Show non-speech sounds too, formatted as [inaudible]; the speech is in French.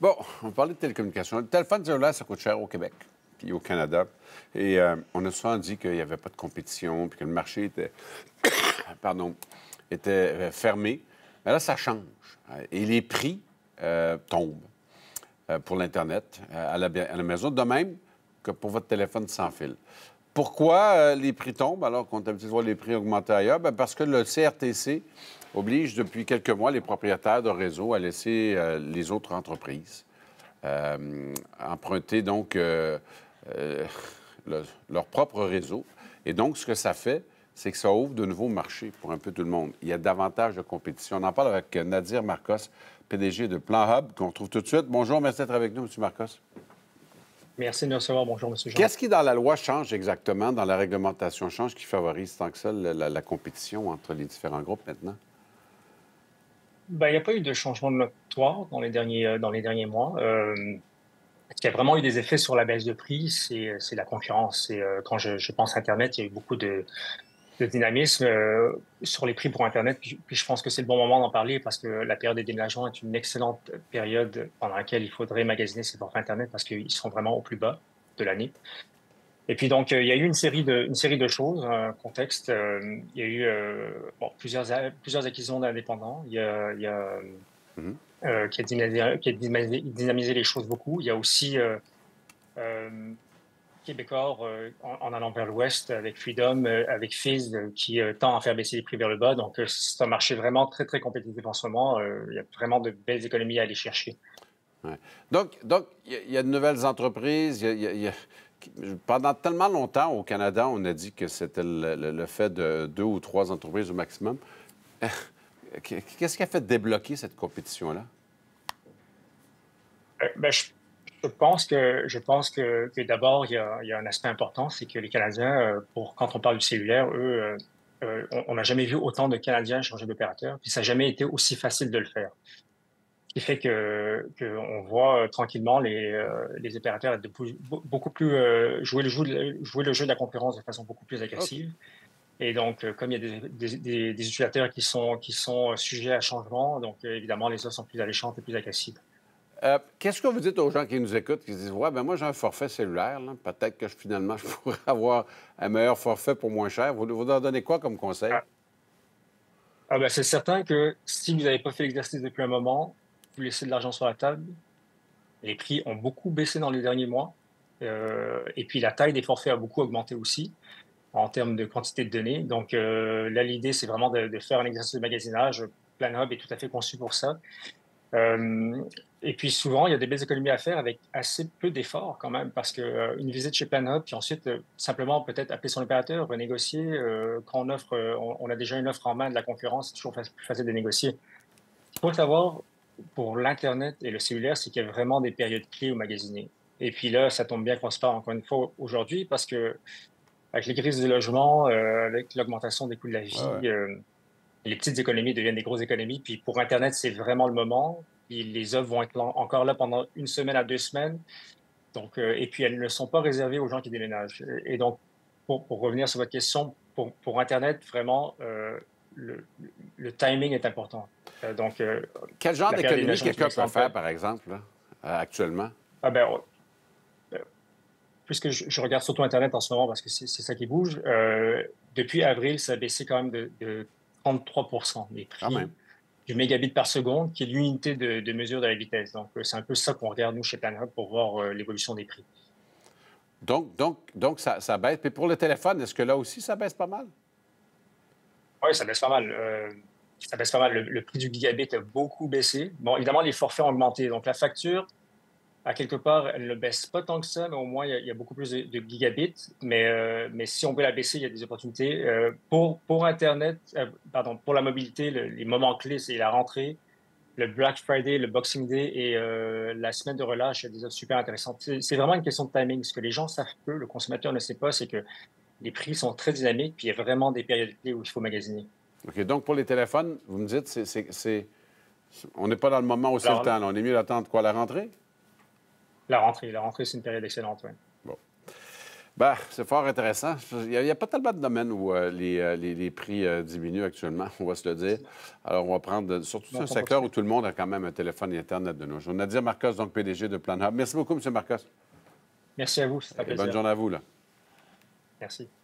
Bon, on parlait de télécommunications. Le téléphone cellulaire, ça coûte cher au Québec puis au Canada. Et euh, on a souvent dit qu'il n'y avait pas de compétition, puis que le marché était, [coughs] euh, fermé. Mais là, ça change. Et les prix euh, tombent pour l'Internet à la, maison, de même que pour votre téléphone sans fil. Pourquoi les prix tombent alors qu'on de voir les prix augmenter ailleurs? Bien, parce que le CRTC oblige depuis quelques mois les propriétaires de réseau à laisser les autres entreprises emprunter donc leur propre réseau. Et donc, ce que ça fait, c'est que ça ouvre de nouveaux marchés pour un peu tout le monde. Il y a davantage de compétition. On en parle avec Nadir Marcos, PDG de Plan Hub, qu'on retrouve tout de suite. Bonjour, merci d'être avec nous, M. Marcos. Merci de nous recevoir. Bonjour, M. Jean. Qu'est-ce qui, dans la loi, change exactement, dans la réglementation change, qui favorise tant que ça la, compétition entre les différents groupes maintenant? Bien, il n'y a pas eu de changement de notoire dans les derniers, euh, dans les derniers mois. Euh, ce qui a vraiment eu des effets sur la baisse de prix, c'est la concurrence. Et, euh, quand je, je, pense Internet, il y a eu beaucoup de, dynamisme euh, sur les prix pour Internet. Puis, je pense que c'est le bon moment d'en parler parce que la période des déménagements est une excellente période pendant laquelle il faudrait magasiner ses forfaits Internet parce qu'ils sont vraiment au plus bas de l'année. Et puis donc, euh, il y a eu une série de, une série de choses, un contexte. il y a eu bon, plusieurs, plusieurs acquisitions d'indépendants. Il y a, il y a. Euh, qui, a dynamisé, les choses beaucoup. Il y a aussi euh, euh, Québécois en, allant vers l'ouest avec Freedom, avec Fizz qui tend à faire baisser les prix vers le bas. Donc, c'est un marché vraiment très, très compétitif en ce moment. il y a vraiment de belles économies à aller chercher. Donc, il y, a de nouvelles entreprises. Pendant tellement longtemps, au Canada, on a dit que c'était le, fait de deux ou trois entreprises au maximum. Qu'est-ce qui a fait débloquer cette compétition-là? Euh, ben, je, pense que, je pense que, d'abord, il, y a un aspect important, c'est que les Canadiens, euh, pour, quand on parle du cellulaire, eux, euh, on n'a jamais vu autant de Canadiens changer d'opérateur, ça n'a jamais été aussi facile de le faire. Qui fait que qu'on voit tranquillement les, les opérateurs être beaucoup plus jouer le jeu jouer le jeu de la concurrence de façon beaucoup plus agressive. Et donc, euh, comme il y a des, utilisateurs qui sont, qui sont sujets à changement, donc euh, évidemment, les offres sont plus alléchantes et plus agressives. Euh, qu'est-ce que vous dites aux gens qui nous écoutent, qui disent Ouais, ben moi, j'ai un forfait cellulaire, peut-être que finalement, [laughs] je pourrais avoir un meilleur forfait pour moins cher. Vous, vous leur donnez quoi comme conseil? Ah. ah ben, c'est certain que si vous n'avez pas fait l'exercice depuis un moment, vous laissez de l'argent sur la table. Les prix ont beaucoup baissé dans les derniers mois. et puis la taille des forfaits a beaucoup augmenté aussi en termes de quantité de données. Donc euh, là, l'idée, c'est vraiment de, faire un exercice de magasinage. PlanHub est tout à fait conçu pour ça. Euh, et puis souvent, il y a des belles économies à faire avec assez peu d'efforts quand même, parce euh, une visite chez PlanHub, puis ensuite simplement peut-être appeler son opérateur, renégocier. quand on offre, on, a déjà une offre en main de la concurrence, c'est toujours plus facile de négocier. Qu'il faut savoir pour l'Internet et le cellulaire, c'est qu'il y a vraiment des périodes clés au magasiner. Et puis là, ça tombe bien qu'on se parle encore une fois aujourd'hui, parce que avec les crises du logement, euh, avec l'augmentation des coûts de la vie, euh, les petites économies deviennent des grosses économies. Puis pour Internet, c'est vraiment le moment. Puis les offres vont être encore là pendant une semaine à deux semaines. Donc, euh, et puis elles ne sont pas réservées aux gens qui déménagent. Et donc, pour, revenir sur votre question, pour, pour Internet, vraiment, le, le, timing est important. Donc, Quel genre d'économie quelqu'un peut faire, par exemple, actuellement? Ah ben, puisque je, regarde surtout Internet en ce moment parce que c'est ça qui bouge, euh, depuis avril, ça a baissé quand même de, 33% les prix du mégabit par seconde, qui est l'unité de, mesure de la vitesse. Donc, euh, c'est un peu ça qu'on regarde, nous, chez PlanHub, pour voir euh, l'évolution des prix. Donc, donc, donc ça, ça baisse. Puis pour le téléphone, est-ce que là aussi, ça baisse pas mal? Oui, ça baisse pas mal. Ça baisse pas mal. Le, prix du gigabit a beaucoup baissé. Bon, évidemment, les forfaits ont augmenté. Donc, la facture, à quelque part, elle ne baisse pas tant que ça, mais au moins, il y a, beaucoup plus de, gigabits. Mais, euh, mais si on veut la baisser, il y a des opportunités. Euh, pour, pour Internet, euh, pardon, pour la mobilité, les moments clés, c'est la rentrée, le Black Friday, le Boxing Day et la semaine de relâche. Il y a des offres super intéressantes. C'est vraiment une question de timing. Ce que les gens savent peu, le consommateur ne sait pas, c'est que les prix sont très dynamiques, puis il y a vraiment des périodes clés où il faut magasiner. OK. Donc, pour les téléphones, vous me dites, c'est, on n'est pas dans le moment où c'est le temps. On est mieux d'attendre quoi, la rentrée? La rentrée. La rentrée, c'est une période excellente, oui. Bon. Ben, c'est fort intéressant. Il n'y a, pas tellement de domaines où euh, les, les, prix diminuent actuellement, on va se le dire. Alors, on va prendre surtout un secteur où tout le monde a quand même un téléphone et Internet de nos jours. Nadir Marcos, donc PDG de Plan Merci beaucoup, M. Marcos. Merci à vous. bonne journée à vous. Là. Merci.